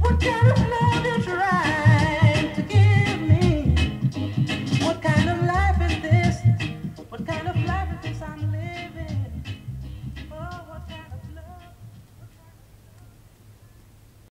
What kind of